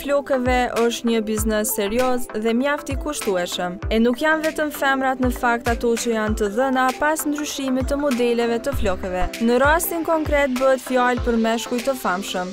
flokëve është një biznes serioz dhe mjaft i kushtueshëm. E nuk janë vetëm femrat në fakt ato që janë të dhëna pas ndryshimit të modeleve të flokëve. Në rastin konkret bëhet fjalë për meshkuj të famshëm.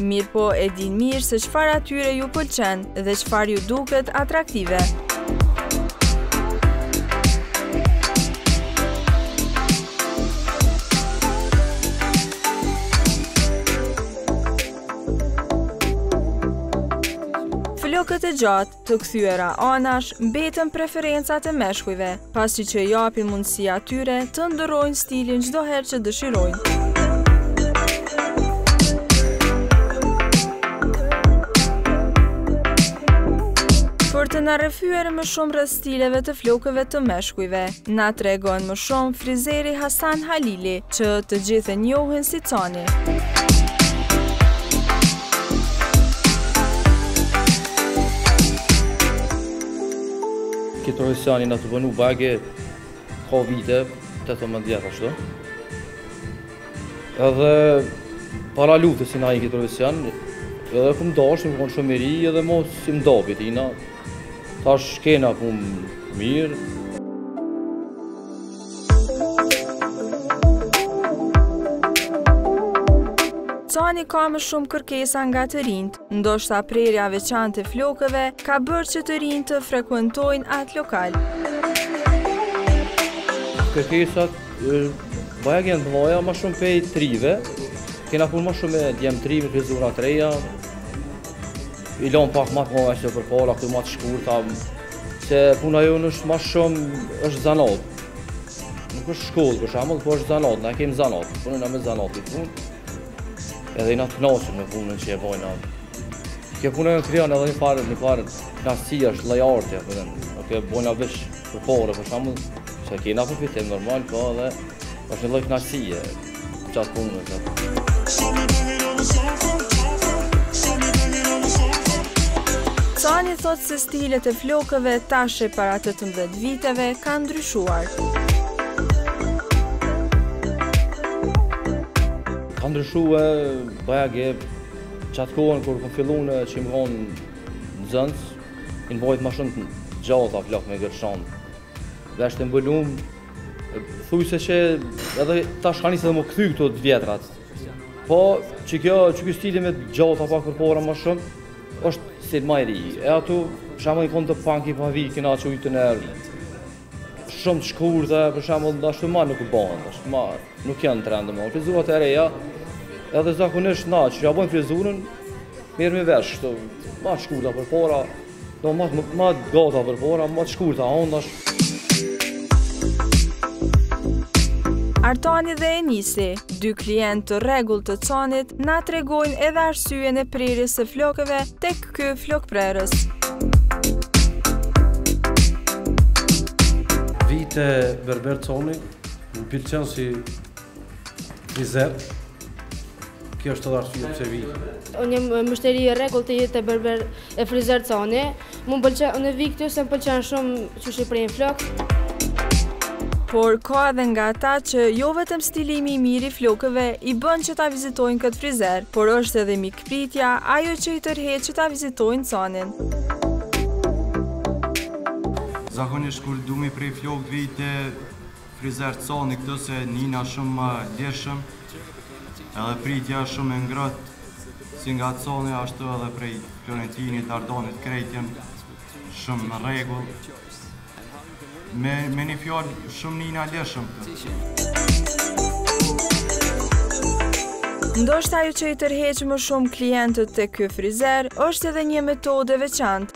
Mirëpo e dinë mirë se çfarë atyre u pëlqen dhe çfarë u duket atraktive. Flokët e gjatë, Të kthyera anash, mbeten preferencat e meshkujve, pasi që u japin mundësi atyre të ndërrojnë stilin çdo herë që dëshirojnë. Për të na rrëfyer më shumë rreth stileve të flokëve të meshkujve, Na tregon më shumë frizeri Hasan Halili, që të gjithë e njohin si Cani. Këtë profesion jena tu punu bajagi, ka vite, 18 vjetë ashtu. Edhe para luftës e nisa këtë profesion, edhe e kom dashtë, kom konë shumë i ri, edhe ma s'di me dobit na. Tash kena punë mirë. Cani ka më shumë kërkesa nga të rinjtë, ndoshta prerja e veçantë e flokëve ka bërë që të rinjtë të frekuentojnë atë lokal. Kërkesat bajagi janë, ta zoja ma shumë pej t'rive, kena punë më shumë me djem të ri, frizura të reja, i lëmë pak ma të mdhej përpara, këtu ma të shkurta, se puna jonë është ma shumë është zanat. Nuk është shkollë, për shambull, po është zanat, na kem zanat, punojmë me zanat, ni punë, edhe jena të knaqëm me punën që e bojmë atë. Kjo punë e krijon edhe një farë, një farë knaqsie, është lloj arti, apo dhe, nuk e bojmë veç për pare, për shambull, që kena përfitim normal, po edhe është një lloj knaqsie. Qatë punë me qatë. Cani thotë se stilet e flokëve tash e para 18 viteve kanë ndryshuar. Ka ndryshua, bajagi, qatë kohën kur kom fillu unë që jom konë nxënës, i kanë bajtë ma shumë të gjata flokë me gërshonë. Dhe është bllokum, thujse që edhe tash ka nis edhe m'u kthy këto të vjetrat. Po, që kjo, që kjo stili ma t'gata përpara më shumë, është si të majri. E ato, shamo i kanë te funky, pa po vi, kina që ujtë në erë. Shumë të shkurta, për shembull, në ashtu ma nuk bëhen, ashtu ma nuk janë trend ma. Frizurat e reja, edhe zakonisht na, që ja bojmë frizurën, mirë me vesh, shtu, ma t'shkurta përpara, Do me thënë ma t'gata përpara, ma të shkurta, a onash... Artani dhe Enisi, dy klientë të rregullt të Canit, na tregojnë edhe arsyen e prerjes së flokëve tek ky flokëprerës. Vi te berber Cani, m'pëlqen si Kjo është edhe arsyeja që vi. Unë jam myshteri i rregullt te berber e frizer Cani. Më pëlqen, unë vi këtu se më pëlqen shumë qysh i pren flokët. Por ka edhe nga ata që jo vetëm stilimi i mirë i flokëve i bën që ta vizitojnë këtë frizer, por është edhe mikpritja ajo që i tërheq që ta vizitojnë Canin. Zakonisht kur du m'i pre flokët vi te Frizer Cani këtu se nihna shumë ma lirshëm edhe pritja është shumë e ngrohtë si nga Cani ashtu edhe prej Florentinit, Dardanit, krejt janë shumë në rregull. Me me një fjalë shumë nihna lirshëm. Ndoshta ajo që i tërheq më shumë klientët tek ky frizer është edhe një metodë e veçantë,